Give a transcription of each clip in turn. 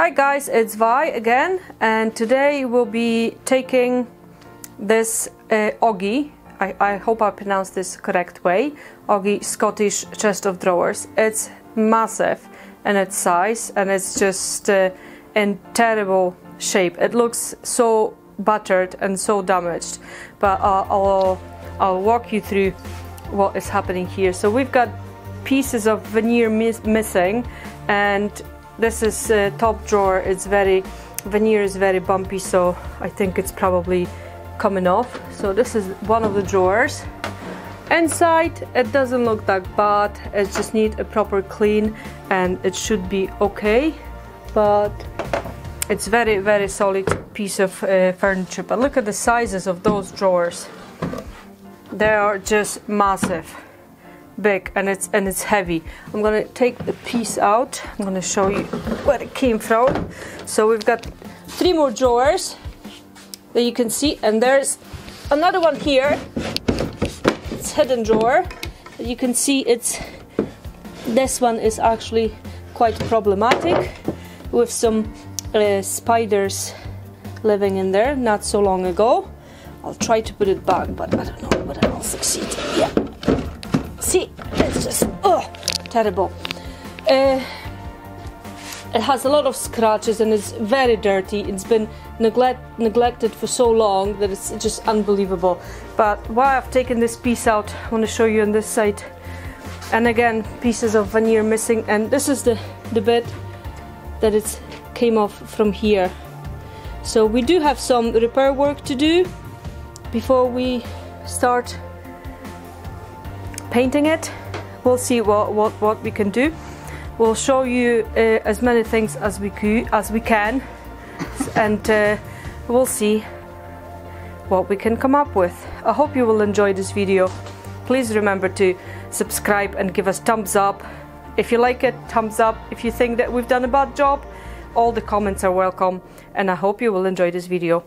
Hi guys, it's Vi again and today we'll be taking this uh, I, I, hope I pronounced this correct way, Ogee Scottish chest of drawers. It's massive in its size and it's just uh, in terrible shape. It looks so battered and so damaged but uh, I'll, I'll walk you through what is happening here. So we've got pieces of veneer miss missing and this is uh, top drawer. It's very veneer is very bumpy so I think it's probably coming off. So this is one of the drawers. Inside it doesn't look that bad. It just need a proper clean and it should be okay. But it's very very solid piece of uh, furniture. But look at the sizes of those drawers. They are just massive big and it's and it's heavy. I'm gonna take the piece out. I'm gonna show you where it came from. So we've got three more drawers that you can see and there's another one here. It's hidden drawer. You can see it's this one is actually quite problematic with some uh, spiders living in there not so long ago. I'll try to put it back but I don't know whether I'll succeed. Yeah it's just oh terrible. Uh, it has a lot of scratches and it's very dirty. It's been neglect neglected for so long that it's just unbelievable. But why I've taken this piece out I want to show you on this side. And again pieces of veneer missing. And this is the the bit that it came off from here. So we do have some repair work to do before we start painting it we'll see what what what we can do. We'll show you uh, as many things as we could as we can. And uh, we'll see what we can come up with. I hope you will enjoy this video. Please remember to subscribe and give us thumbs up. If you like it thumbs up. If you think that we've done a bad job all the comments are welcome. And i hope you will enjoy this video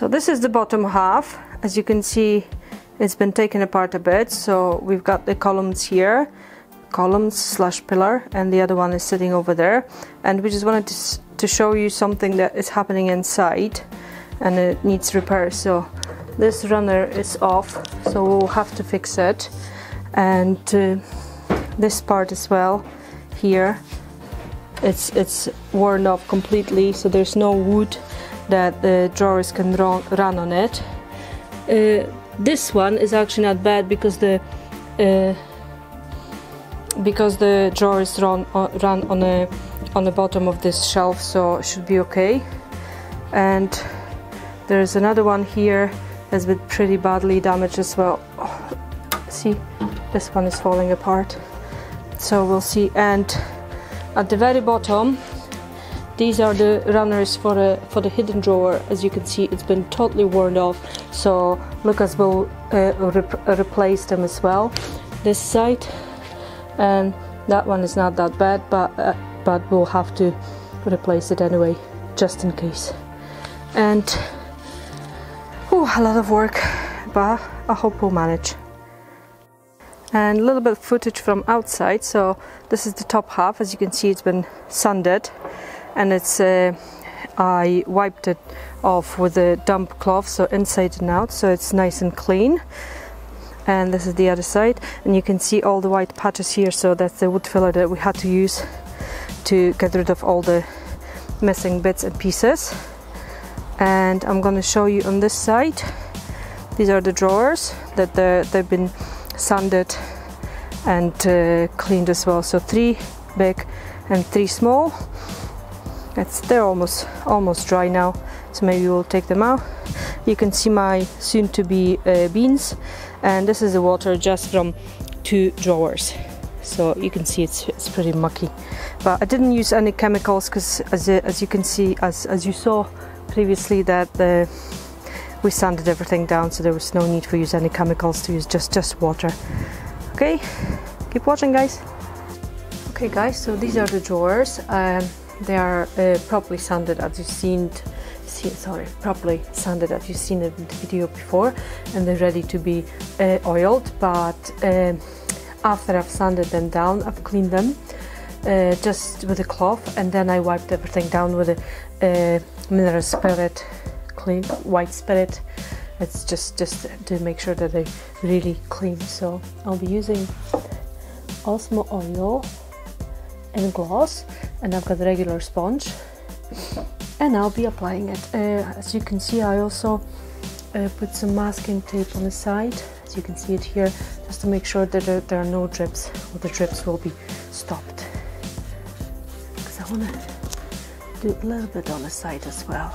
So this is the bottom half. As you can see, it's been taken apart a bit. So we've got the columns here, columns slash pillar, and the other one is sitting over there. And we just wanted to, to show you something that is happening inside and it needs repair. So this runner is off, so we'll have to fix it. And uh, this part as well here it's it's worn off completely so there's no wood that the drawers can run, run on it. Uh, this one is actually not bad because the uh, because the drawers run uh, run on a on the bottom of this shelf so it should be okay. And there's another one here that's been pretty badly damaged as well. Oh, see this one is falling apart. So we'll see. And at the very bottom these are the runners for the for the hidden drawer. As you can see it's been totally worn off. So Lucas will uh, rep replace them as well. This side and that one is not that bad but uh, but we'll have to replace it anyway just in case. And whew, a lot of work but I hope we'll manage. And a little bit of footage from outside. So this is the top half. As you can see it's been sanded and it's uh, I wiped it off with a damp cloth so inside and out so it's nice and clean. And this is the other side. And you can see all the white patches here so that's the wood filler that we had to use to get rid of all the missing bits and pieces. And I'm going to show you on this side. These are the drawers that they've been sanded and uh, cleaned as well. So three big and three small it's they're almost almost dry now so maybe we'll take them out. You can see my soon to be uh, beans and this is the water just from two drawers. So you can see it's, it's pretty mucky. But I didn't use any chemicals because as, as you can see as, as you saw previously that the we sanded everything down so there was no need for use any chemicals to use just just water. Okay? Keep watching guys. Okay guys so these are the drawers um, they are uh, properly sanded as you've seen see, sorry properly sanded as you've seen in the video before and they're ready to be uh, oiled but um, after I've sanded them down I've cleaned them uh, just with a cloth and then I wiped everything down with a uh, mineral spirit clean white spirit. It's just just to make sure that they really clean. So I'll be using Osmo oil in gloss and I've got a regular sponge and I'll be applying it. Uh, as you can see I also uh, put some masking tape on the side. As you can see it here just to make sure that there, there are no drips or the drips will be stopped. Because I want to do a little bit on the side as well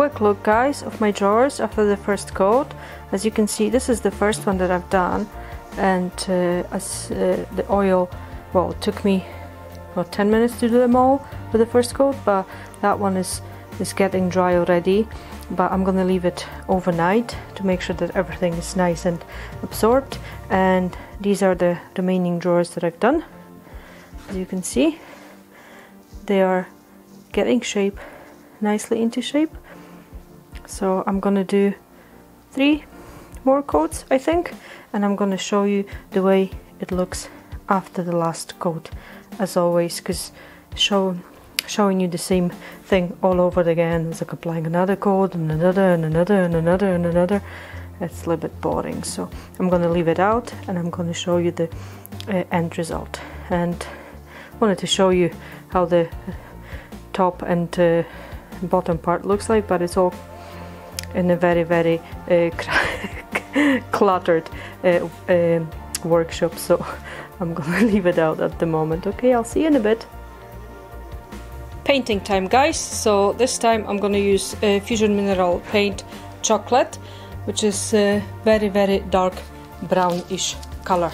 quick look guys of my drawers after the first coat. As you can see this is the first one that I've done and uh, as uh, the oil well it took me about 10 minutes to do them all with the first coat but that one is is getting dry already. But I'm gonna leave it overnight to make sure that everything is nice and absorbed and these are the remaining drawers that I've done. As you can see they are getting shape nicely into shape so I'm gonna do three more coats I think and I'm gonna show you the way it looks after the last coat as always because show showing you the same thing all over again. It's like applying another coat and another and another and another and another. It's a little bit boring so I'm gonna leave it out and I'm gonna show you the uh, end result. And wanted to show you how the top and uh, bottom part looks like but it's all in a very very uh, cluttered uh, um, workshop so I'm gonna leave it out at the moment. Okay I'll see you in a bit. Painting time guys. So this time I'm gonna use uh, Fusion Mineral paint chocolate which is uh, very very dark brownish color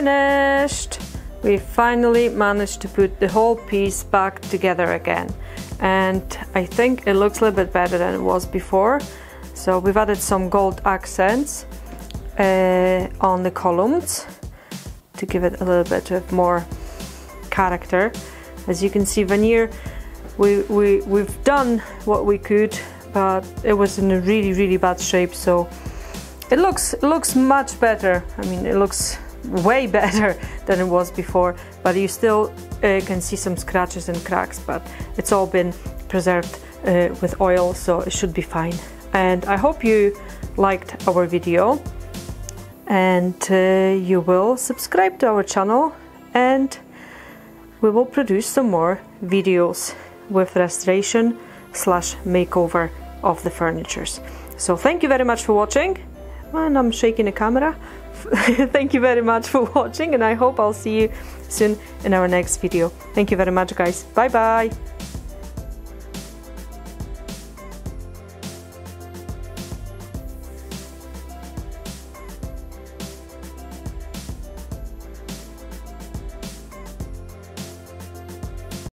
finished! We finally managed to put the whole piece back together again. And I think it looks a little bit better than it was before. So we've added some gold accents uh, on the columns to give it a little bit of more character. As you can see, veneer, we, we, we've done what we could, but it was in a really, really bad shape. So it looks, it looks much better. I mean, it looks way better than it was before but you still uh, can see some scratches and cracks but it's all been preserved uh, with oil so it should be fine. And I hope you liked our video and uh, you will subscribe to our channel and we will produce some more videos with restoration slash makeover of the furnitures. So thank you very much for watching and I'm shaking the camera thank you very much for watching and I hope I'll see you soon in our next video. Thank you very much guys. Bye bye.